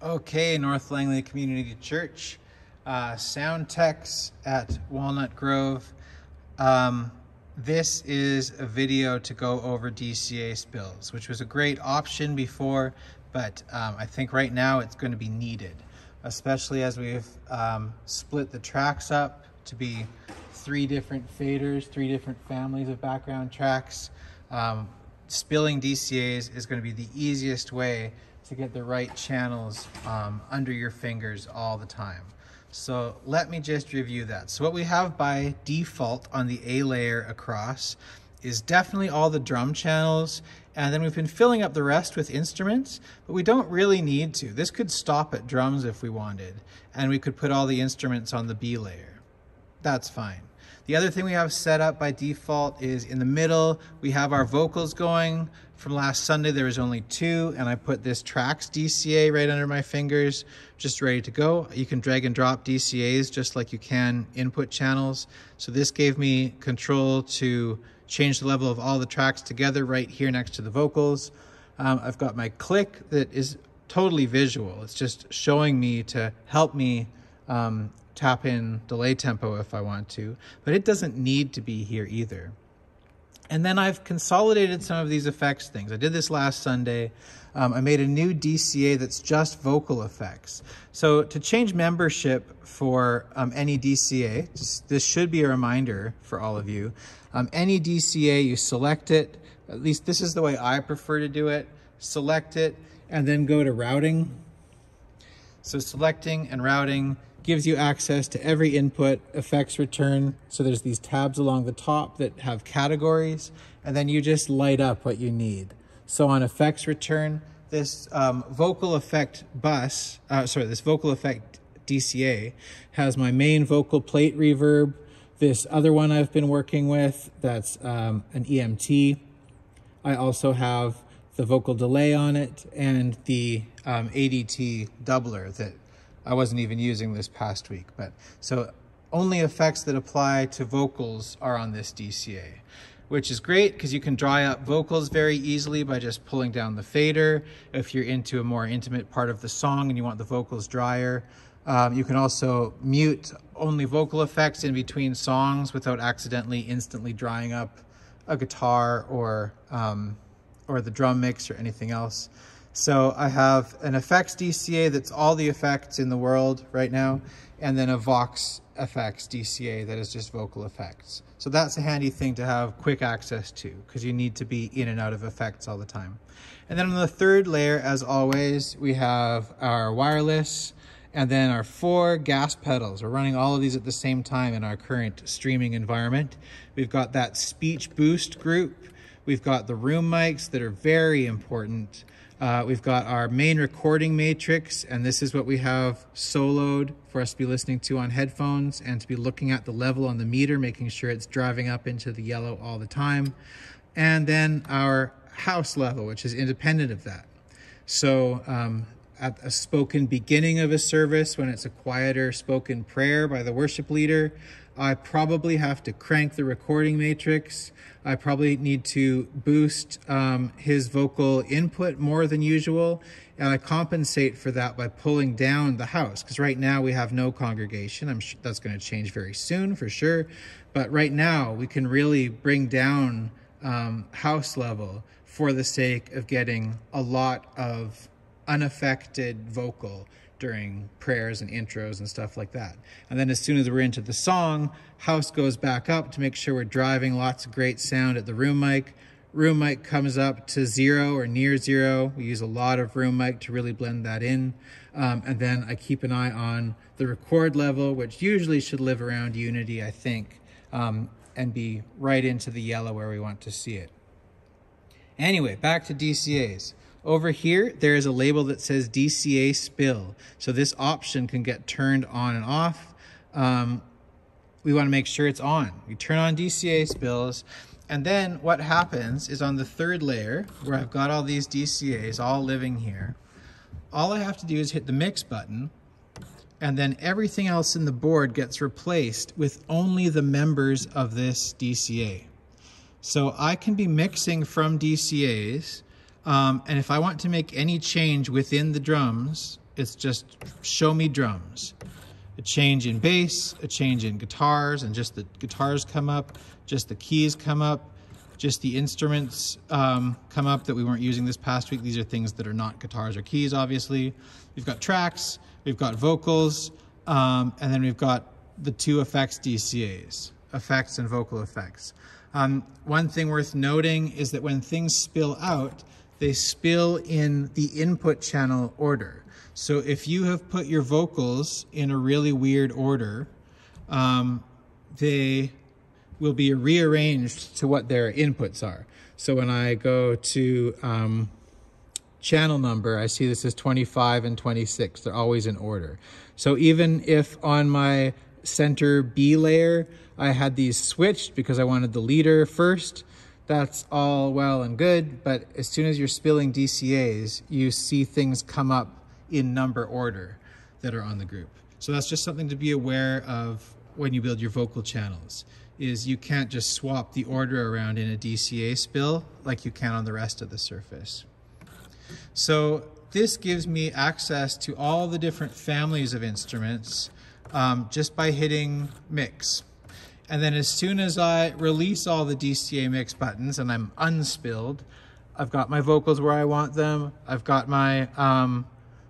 Okay, North Langley Community Church, uh, sound techs at Walnut Grove. Um, this is a video to go over DCA spills, which was a great option before, but um, I think right now it's going to be needed, especially as we've um, split the tracks up to be three different faders, three different families of background tracks. Um, spilling DCAs is going to be the easiest way to get the right channels um, under your fingers all the time. So let me just review that. So what we have by default on the A layer across is definitely all the drum channels and then we've been filling up the rest with instruments, but we don't really need to. This could stop at drums if we wanted, and we could put all the instruments on the B layer. That's fine. The other thing we have set up by default is in the middle, we have our vocals going. From last Sunday, there was only two, and I put this tracks DCA right under my fingers, just ready to go. You can drag and drop DCAs just like you can input channels. So this gave me control to change the level of all the tracks together right here next to the vocals. Um, I've got my click that is totally visual. It's just showing me to help me um, tap in delay tempo if I want to, but it doesn't need to be here either. And then I've consolidated some of these effects things. I did this last Sunday. Um, I made a new DCA that's just vocal effects. So to change membership for um, any DCA, this should be a reminder for all of you. Um, any DCA, you select it, at least this is the way I prefer to do it, select it, and then go to routing. So selecting and routing, gives you access to every input, effects return. So there's these tabs along the top that have categories, and then you just light up what you need. So on effects return, this um, vocal effect bus, uh, sorry, this vocal effect DCA has my main vocal plate reverb, this other one I've been working with, that's um, an EMT. I also have the vocal delay on it and the um, ADT doubler that I wasn't even using this past week. But so only effects that apply to vocals are on this DCA, which is great because you can dry up vocals very easily by just pulling down the fader. If you're into a more intimate part of the song and you want the vocals drier, um, you can also mute only vocal effects in between songs without accidentally instantly drying up a guitar or um, or the drum mix or anything else. So I have an effects DCA that's all the effects in the world right now, and then a Vox effects DCA that is just vocal effects. So that's a handy thing to have quick access to because you need to be in and out of effects all the time. And then on the third layer, as always, we have our wireless and then our four gas pedals. We're running all of these at the same time in our current streaming environment. We've got that speech boost group. We've got the room mics that are very important. Uh, we've got our main recording matrix, and this is what we have soloed for us to be listening to on headphones and to be looking at the level on the meter, making sure it's driving up into the yellow all the time. And then our house level, which is independent of that. So um, at a spoken beginning of a service, when it's a quieter spoken prayer by the worship leader, I probably have to crank the recording matrix. I probably need to boost um, his vocal input more than usual. And I compensate for that by pulling down the house. Because right now we have no congregation. I'm sure that's going to change very soon for sure. But right now we can really bring down um, house level for the sake of getting a lot of unaffected vocal during prayers and intros and stuff like that. And then as soon as we're into the song, house goes back up to make sure we're driving lots of great sound at the room mic. Room mic comes up to zero or near zero. We use a lot of room mic to really blend that in. Um, and then I keep an eye on the record level, which usually should live around unity, I think, um, and be right into the yellow where we want to see it. Anyway, back to DCAs. Over here, there is a label that says DCA spill. So this option can get turned on and off. Um, we want to make sure it's on. We turn on DCA spills. And then what happens is on the third layer, where I've got all these DCAs all living here, all I have to do is hit the mix button, and then everything else in the board gets replaced with only the members of this DCA. So I can be mixing from DCAs um, and if I want to make any change within the drums, it's just show me drums. A change in bass, a change in guitars, and just the guitars come up, just the keys come up, just the instruments um, come up that we weren't using this past week. These are things that are not guitars or keys, obviously. We've got tracks, we've got vocals, um, and then we've got the two effects DCAs, effects and vocal effects. Um, one thing worth noting is that when things spill out, they spill in the input channel order. So if you have put your vocals in a really weird order, um, they will be rearranged to what their inputs are. So when I go to um, channel number, I see this is 25 and 26. They're always in order. So even if on my center B layer, I had these switched because I wanted the leader first, that's all well and good. But as soon as you're spilling DCAs, you see things come up in number order that are on the group. So that's just something to be aware of when you build your vocal channels is you can't just swap the order around in a DCA spill like you can on the rest of the surface. So this gives me access to all the different families of instruments um, just by hitting mix. And then as soon as I release all the DCA mix buttons and I'm unspilled, I've got my vocals where I want them. I've got my um,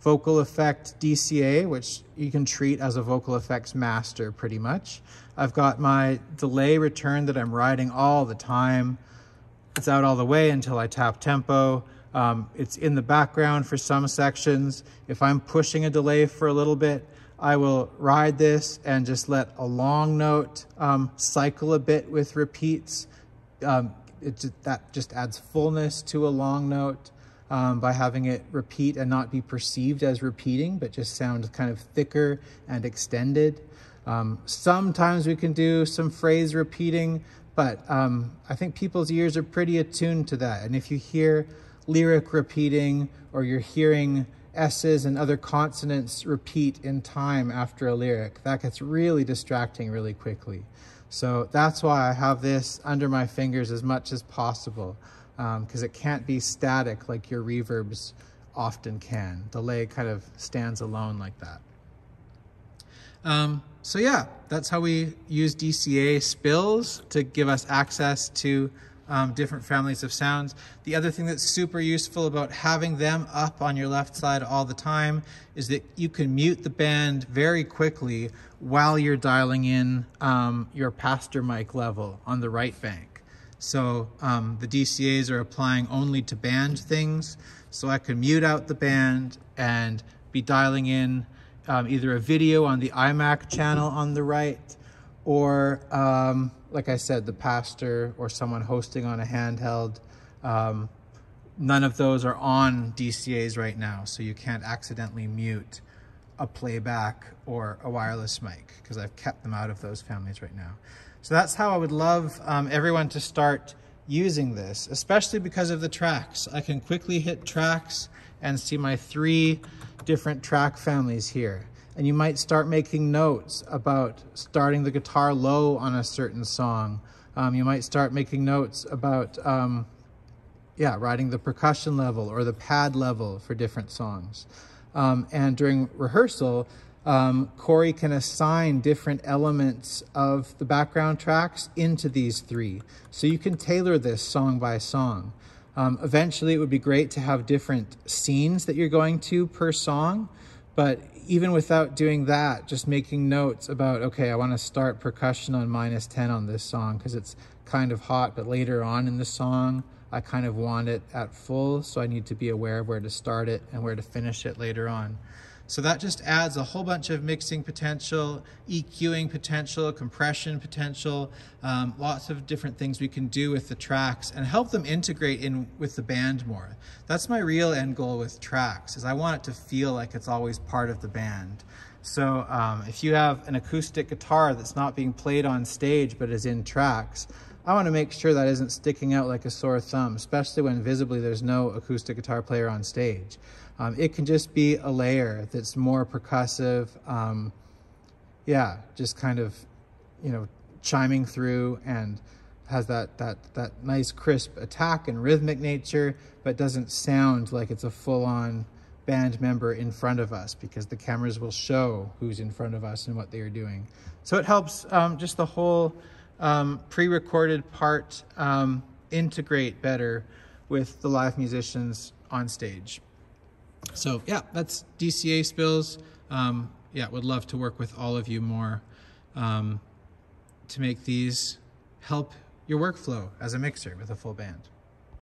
vocal effect DCA, which you can treat as a vocal effects master pretty much. I've got my delay return that I'm riding all the time. It's out all the way until I tap tempo. Um, it's in the background for some sections. If I'm pushing a delay for a little bit, I will ride this and just let a long note um, cycle a bit with repeats. Um, it that just adds fullness to a long note um, by having it repeat and not be perceived as repeating, but just sound kind of thicker and extended. Um, sometimes we can do some phrase repeating, but um, I think people's ears are pretty attuned to that. And if you hear lyric repeating or you're hearing S's and other consonants repeat in time after a lyric, that gets really distracting really quickly. So that's why I have this under my fingers as much as possible because um, it can't be static like your reverbs often can. Delay kind of stands alone like that. Um, so yeah, that's how we use DCA spills to give us access to um, different families of sounds. The other thing that's super useful about having them up on your left side all the time is that you can mute the band very quickly while you're dialing in um, your pastor mic level on the right bank. So um, the DCAs are applying only to band things. So I can mute out the band and be dialing in um, either a video on the iMac channel on the right, or um, like I said, the pastor or someone hosting on a handheld. Um, none of those are on DCAs right now, so you can't accidentally mute a playback or a wireless mic because I've kept them out of those families right now. So that's how I would love um, everyone to start using this, especially because of the tracks. I can quickly hit tracks and see my three different track families here. And you might start making notes about starting the guitar low on a certain song. Um, you might start making notes about, um, yeah, writing the percussion level or the pad level for different songs. Um, and during rehearsal, um, Corey can assign different elements of the background tracks into these three. So you can tailor this song by song. Um, eventually, it would be great to have different scenes that you're going to per song. But even without doing that, just making notes about, okay, I want to start percussion on minus 10 on this song because it's kind of hot, but later on in the song, I kind of want it at full. So I need to be aware of where to start it and where to finish it later on. So that just adds a whole bunch of mixing potential, EQing potential, compression potential, um, lots of different things we can do with the tracks and help them integrate in with the band more. That's my real end goal with tracks is I want it to feel like it's always part of the band. So um, if you have an acoustic guitar that's not being played on stage but is in tracks, I want to make sure that isn't sticking out like a sore thumb, especially when visibly there's no acoustic guitar player on stage. Um, it can just be a layer that's more percussive. Um, yeah, just kind of, you know, chiming through and has that, that, that nice crisp attack and rhythmic nature, but doesn't sound like it's a full-on band member in front of us because the cameras will show who's in front of us and what they are doing. So it helps um, just the whole um, pre-recorded part um, integrate better with the live musicians on stage. So yeah, that's DCA spills. Um, yeah, would love to work with all of you more um, to make these help your workflow as a mixer with a full band.